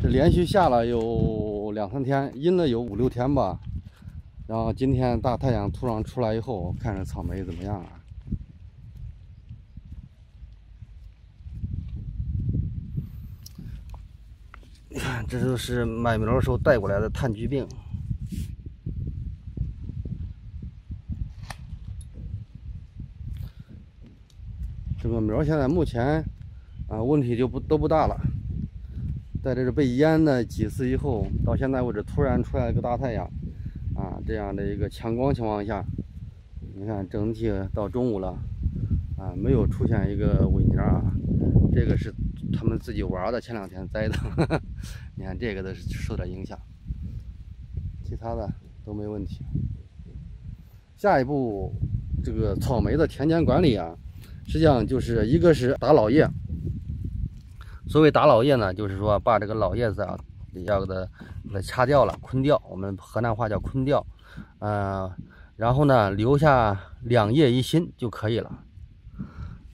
这连续下了有两三天，阴了有五六天吧。然后今天大太阳突然出来以后，看着草莓怎么样啊？这都是买苗的时候带过来的炭疽病。这个苗现在目前啊问题就不都不大了，在这个被淹了几次以后，到现在为止突然出来一个大太阳啊，这样的一个强光情况下，你看整体到中午了啊，没有出现一个萎蔫啊，这个是他们自己玩的，前两天栽的，你看这个都是受点影响，其他的都没问题。下一步这个草莓的田间管理啊。实际上就是一个是打老叶，所谓打老叶呢，就是说把这个老叶子啊要给它给它掐掉了，坤掉，我们河南话叫坤掉，嗯，然后呢留下两叶一心就可以了。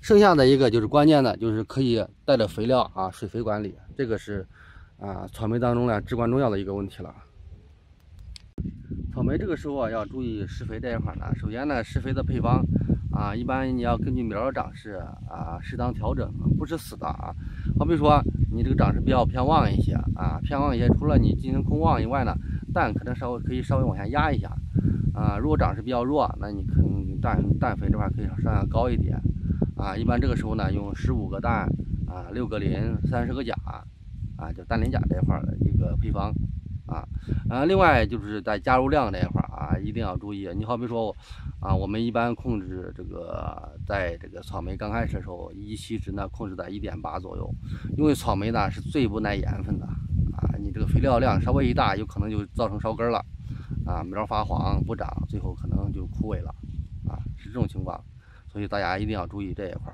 剩下的一个就是关键的，就是可以带着肥料啊，水肥管理，这个是啊草莓当中呢至关重要的一个问题了。草莓这个时候啊要注意施肥这一块呢，首先呢施肥的配方。啊，一般你要根据苗的长势啊，适当调整，不是死的啊。好比说你这个长势比较偏旺一些啊，偏旺一些，除了你进行空旺以外呢，氮可能稍微可以稍微往下压一下啊。如果长势比较弱，那你可能氮氮肥这块可以上上高一点啊。一般这个时候呢，用十五个氮啊，六个磷，三十个钾啊，就氮磷钾这一块的一个配方。啊，呃，另外就是在加入量这一块啊，一定要注意。你好比说，啊，我们一般控制这个，在这个草莓刚开始的时候，一期值呢控制在一点八左右，因为草莓呢是最不耐盐分的啊。你这个肥料量稍微一大，有可能就造成烧根了，啊，苗发黄不长，最后可能就枯萎了，啊，是这种情况。所以大家一定要注意这一块。